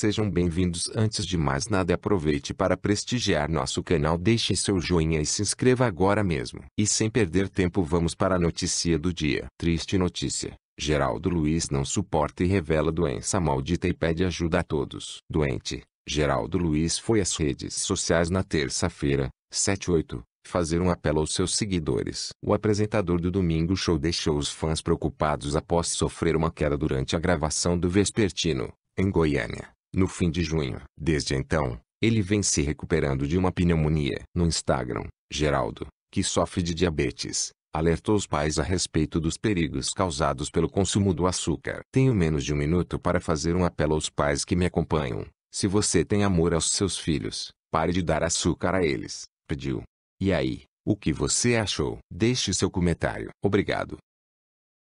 Sejam bem-vindos. Antes de mais nada, aproveite para prestigiar nosso canal, deixe seu joinha e se inscreva agora mesmo. E sem perder tempo, vamos para a notícia do dia. Triste notícia. Geraldo Luiz não suporta e revela doença maldita e pede ajuda a todos. Doente, Geraldo Luiz foi às redes sociais na terça-feira, 7-8, fazer um apelo aos seus seguidores. O apresentador do Domingo Show deixou os fãs preocupados após sofrer uma queda durante a gravação do Vespertino, em Goiânia no fim de junho. Desde então, ele vem se recuperando de uma pneumonia. No Instagram, Geraldo, que sofre de diabetes, alertou os pais a respeito dos perigos causados pelo consumo do açúcar. Tenho menos de um minuto para fazer um apelo aos pais que me acompanham. Se você tem amor aos seus filhos, pare de dar açúcar a eles, pediu. E aí, o que você achou? Deixe seu comentário. Obrigado.